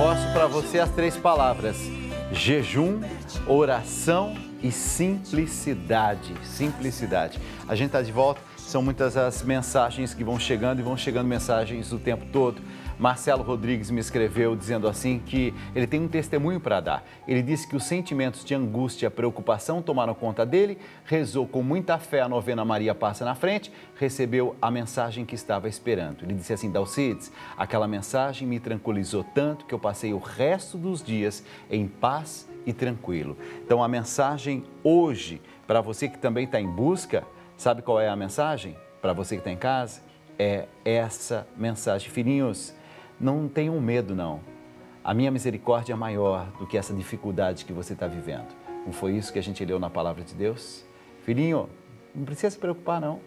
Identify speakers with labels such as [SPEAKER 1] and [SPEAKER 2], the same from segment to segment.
[SPEAKER 1] Reforço para você as três palavras: jejum, oração e simplicidade. Simplicidade. A gente está de volta, são muitas as mensagens que vão chegando e vão chegando mensagens o tempo todo. Marcelo Rodrigues me escreveu dizendo assim que ele tem um testemunho para dar. Ele disse que os sentimentos de angústia e preocupação tomaram conta dele, rezou com muita fé a novena Maria Passa na Frente, recebeu a mensagem que estava esperando. Ele disse assim: Dalcides, aquela mensagem me tranquilizou tanto que eu passei o resto dos dias em paz e tranquilo. Então, a mensagem hoje, para você que também está em busca, sabe qual é a mensagem? Para você que está em casa? É essa mensagem. Filhinhos, não tenham medo, não. A minha misericórdia é maior do que essa dificuldade que você está vivendo. Não foi isso que a gente leu na palavra de Deus? Filhinho, não precisa se preocupar, não.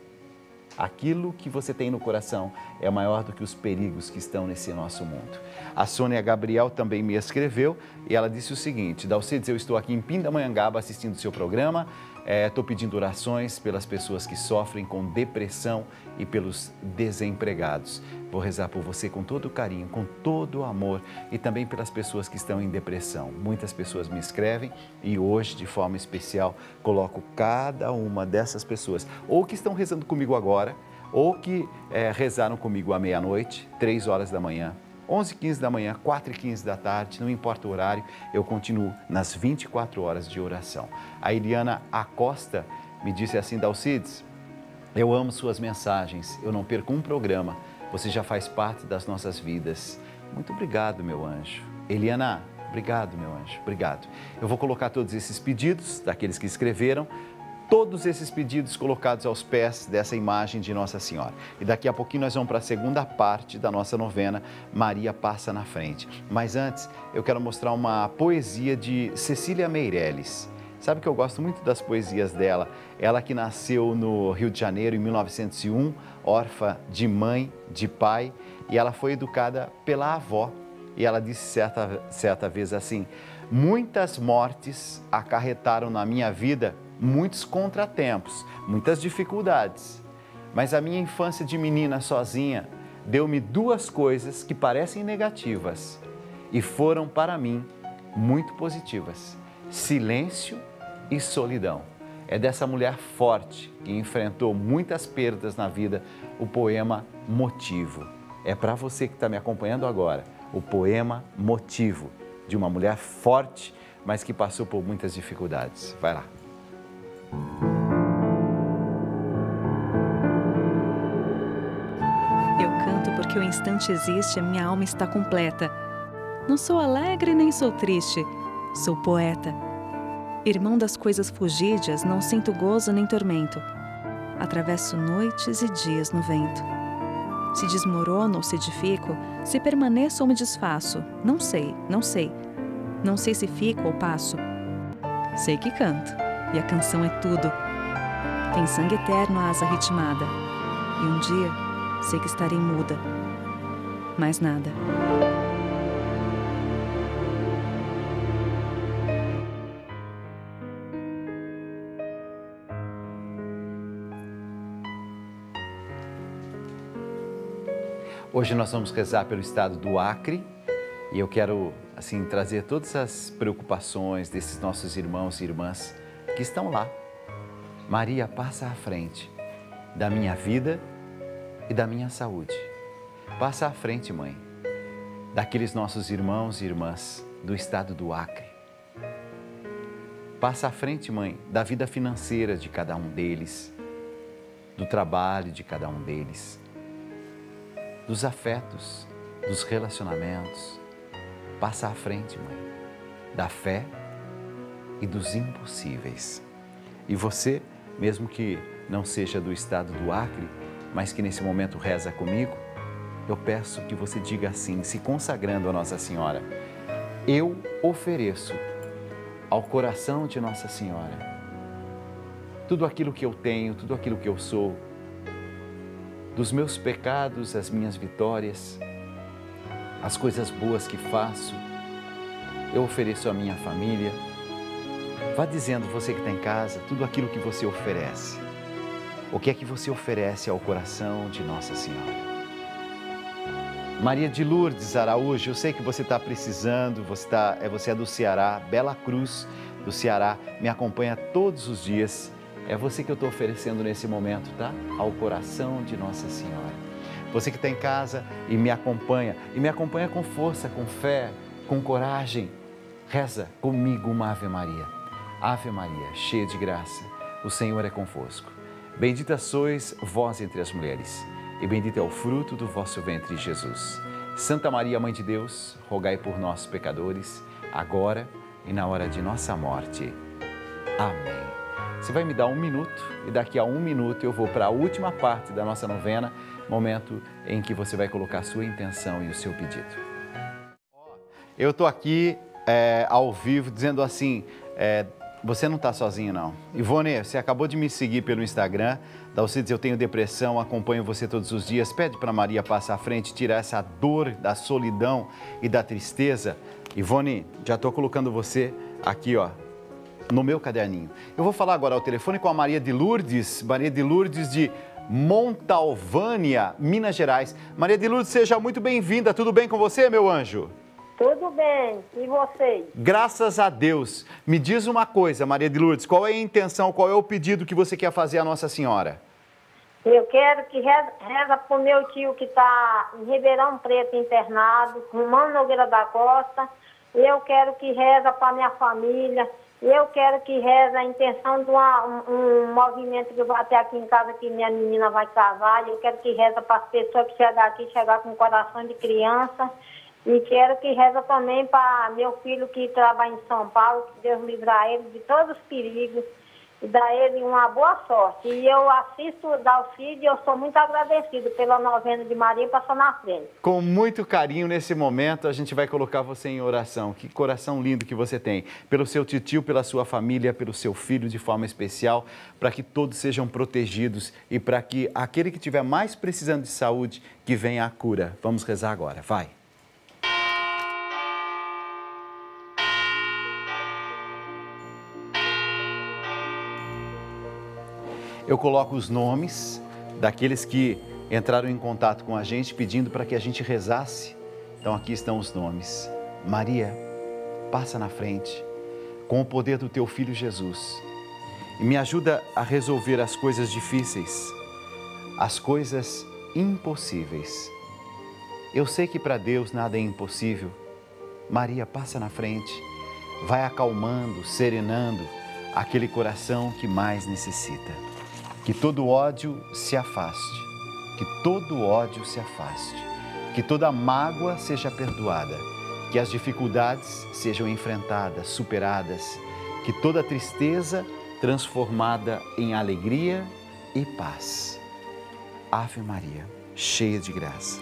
[SPEAKER 1] Aquilo que você tem no coração é maior do que os perigos que estão nesse nosso mundo. A Sônia Gabriel também me escreveu e ela disse o seguinte: Dalcides, eu estou aqui em Pindamonhangaba assistindo o seu programa Estou é, pedindo orações pelas pessoas que sofrem com depressão e pelos desempregados. Vou rezar por você com todo carinho, com todo o amor e também pelas pessoas que estão em depressão. Muitas pessoas me escrevem e hoje, de forma especial, coloco cada uma dessas pessoas, ou que estão rezando comigo agora, ou que é, rezaram comigo à meia-noite, três horas da manhã, 11 15 da manhã, 4 e 15 da tarde, não importa o horário, eu continuo nas 24 horas de oração. A Eliana Acosta me disse assim, Dalcides, eu amo suas mensagens, eu não perco um programa, você já faz parte das nossas vidas. Muito obrigado, meu anjo. Eliana, obrigado, meu anjo, obrigado. Eu vou colocar todos esses pedidos daqueles que escreveram todos esses pedidos colocados aos pés dessa imagem de Nossa Senhora. E daqui a pouquinho nós vamos para a segunda parte da nossa novena, Maria Passa na Frente. Mas antes, eu quero mostrar uma poesia de Cecília Meirelles. Sabe que eu gosto muito das poesias dela? Ela que nasceu no Rio de Janeiro em 1901, órfã de mãe, de pai, e ela foi educada pela avó. E ela disse certa, certa vez assim: Muitas mortes acarretaram na minha vida muitos contratempos, muitas dificuldades. Mas a minha infância de menina sozinha deu-me duas coisas que parecem negativas e foram para mim muito positivas: silêncio e solidão. É dessa mulher forte que enfrentou muitas perdas na vida o poema Motivo. É para você que está me acompanhando agora, o poema Motivo, de uma mulher forte, mas que passou por muitas dificuldades. Vai lá.
[SPEAKER 2] Eu canto porque o instante existe, a minha alma está completa. Não sou alegre nem sou triste, sou poeta. Irmão das coisas fugídias, não sinto gozo nem tormento. Atravesso noites e dias no vento. Se desmorono ou se edifico, se permaneço ou me desfaço, não sei, não sei. Não sei se fico ou passo. Sei que canto e a canção é tudo. Tem sangue eterno a asa ritmada, e um dia sei que estarei muda. Mais nada.
[SPEAKER 1] Hoje nós vamos rezar pelo estado do Acre e eu quero assim trazer todas as preocupações desses nossos irmãos e irmãs que estão lá. Maria passa à frente da minha vida e da minha saúde. Passa à frente, mãe, daqueles nossos irmãos e irmãs do estado do Acre. Passa à frente, mãe, da vida financeira de cada um deles, do trabalho de cada um deles, dos afetos, dos relacionamentos. Passa à frente, mãe, da fé e dos impossíveis. E você, mesmo que não seja do estado do Acre, mas que nesse momento reza comigo, eu peço que você diga assim, se consagrando a Nossa Senhora: Eu ofereço ao coração de Nossa Senhora tudo aquilo que eu tenho, tudo aquilo que eu sou, dos meus pecados, as minhas vitórias, as coisas boas que faço. Eu ofereço à minha família Vá dizendo, você que está em casa, tudo aquilo que você oferece. O que é que você oferece ao coração de Nossa Senhora? Maria de Lourdes Araújo, eu sei que você está precisando, você, tá, é, você é do Ceará, Bela Cruz do Ceará, me acompanha todos os dias. É você que eu estou oferecendo nesse momento, tá? Ao coração de Nossa Senhora. Você que está em casa e me acompanha, e me acompanha com força, com fé, com coragem, reza comigo uma Ave Maria. Ave Maria, cheia de graça, o Senhor é convosco. Bendita sois vós entre as mulheres, e bendito é o fruto do vosso ventre, Jesus. Santa Maria, Mãe de Deus, rogai por nós, pecadores, agora e na hora de nossa morte. Amém. Você vai me dar um minuto e daqui a um minuto eu vou para a última parte da nossa novena, momento em que você vai colocar a sua intenção e o seu pedido. Eu estou aqui é, ao vivo dizendo assim: é, você não está sozinho, não. Ivone, você acabou de me seguir pelo Instagram. Dalcides, eu tenho depressão, acompanho você todos os dias. Pede para Maria passar à frente, tirar essa dor da solidão e da tristeza. Ivone, já estou colocando você aqui, ó, no meu caderninho. Eu vou falar agora ao telefone com a Maria de Lourdes, Maria de Lourdes de Montalvânia, Minas Gerais. Maria de Lourdes, seja muito bem-vinda. Tudo bem com você, meu anjo?
[SPEAKER 3] Tudo bem. E vocês?
[SPEAKER 1] Graças a Deus. Me diz uma coisa, Maria de Lourdes, qual é a intenção, qual é o pedido que você quer fazer à Nossa Senhora?
[SPEAKER 3] Eu quero que reza, reza para o meu tio que está em Ribeirão Preto internado, Romano Nogueira da Costa. Eu quero que reza para minha família. Eu quero que reza a intenção de uma, um, um, movimento que vai ter aqui em casa que minha menina vai casar. Eu quero que reza para as pessoas que chegam aqui, chegar com coração de criança. E quero que reza também para meu filho que trabalha em São Paulo, que Deus livrar ele de todos os perigos e dar ele uma boa sorte. E eu assisto Dalcide e eu sou muito agradecido pela novena de Maria passar na frente.
[SPEAKER 1] Com muito carinho nesse momento, a gente vai colocar você em oração. Que coração lindo que você tem. Pelo seu tio, pela sua família, pelo seu filho de forma especial, para que todos sejam protegidos e para que aquele que estiver mais precisando de saúde, que venha a cura. Vamos rezar agora. Vai. Eu coloco os nomes daqueles que entraram em contato com a gente pedindo para que a gente rezasse. Então aqui estão os nomes. Maria, passa na frente com o poder do teu filho Jesus e me ajuda a resolver as coisas difíceis, as coisas impossíveis. Eu sei que para Deus nada é impossível. Maria, passa na frente, vai acalmando, serenando aquele coração que mais necessita. Que todo ódio se afaste, que todo ódio se afaste, que toda mágoa seja perdoada, que as dificuldades sejam enfrentadas, superadas, que toda tristeza transformada em alegria e paz. Ave Maria, cheia de graça,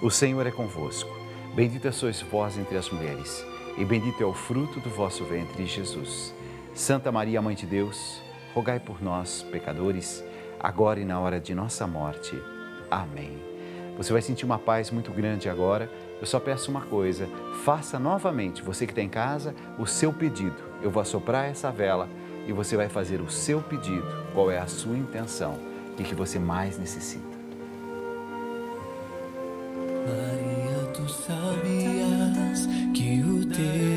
[SPEAKER 1] o Senhor é convosco. Bendita sois vós entre as mulheres, e bendito é o fruto do vosso ventre, Jesus. Santa Maria, Mãe de Deus, rogai por nós, pecadores, agora e na hora de nossa morte. Amém. Você vai sentir uma paz muito grande agora. Eu só peço uma coisa: faça novamente, você que está em casa, o seu pedido. Eu vou assoprar essa vela e você vai fazer o seu pedido. Qual é a sua intenção? O que você mais necessita?
[SPEAKER 4] Maria, tu sabias que o teu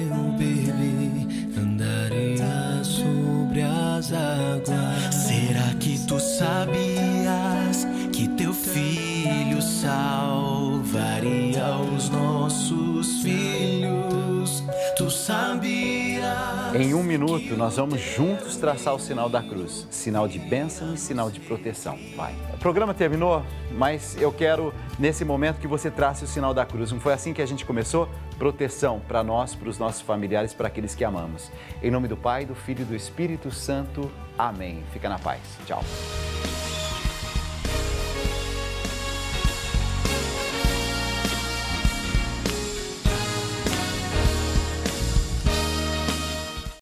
[SPEAKER 4] salvaria os nossos filhos? Tu sabias.
[SPEAKER 1] Em um minuto, nós vamos juntos traçar o sinal da cruz sinal de bênção e sinal de proteção. Vai. O programa terminou, mas eu quero, nesse momento, que você trace o sinal da cruz. Não foi assim que a gente começou? Proteção para nós, para os nossos familiares, para aqueles que amamos. Em nome do Pai, do Filho e do Espírito Santo. Amém. Fica na paz. Tchau.